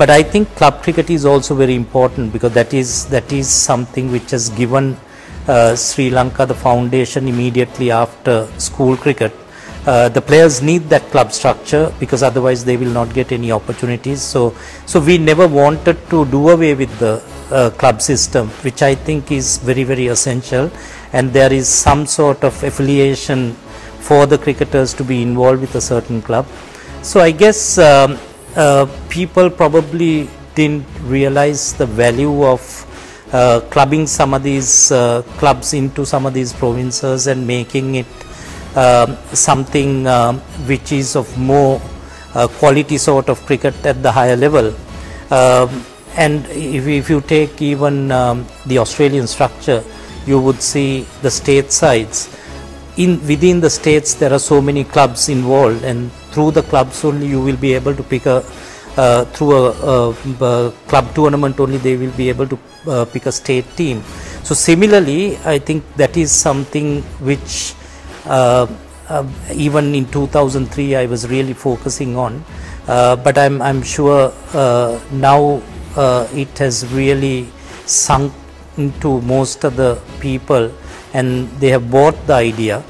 but I think club cricket is also very important because that is that is something which has given uh, Sri Lanka the foundation immediately after school cricket. Uh, the players need that club structure because otherwise they will not get any opportunities. So, so we never wanted to do away with the uh, club system, which I think is very very essential, and there is some sort of affiliation for the cricketers to be involved with a certain club. So I guess um, uh, people probably didn't realize the value of uh, clubbing some of these uh, clubs into some of these provinces and making it um, something um, which is of more uh, quality sort of cricket at the higher level. Um, and if, if, you take even um, the Australian structure, you would see the state sides. In within the states, there are so many clubs involved, and through the clubs only you will be able to pick a uh, through a, a, a, club tournament only they will be able to uh, pick a state team. So similarly, I think that is something which uh, uh even in 2003 I was really focusing on. Uh, but I'm, I'm sure uh, now it has really sunk into most of the people and they have bought the idea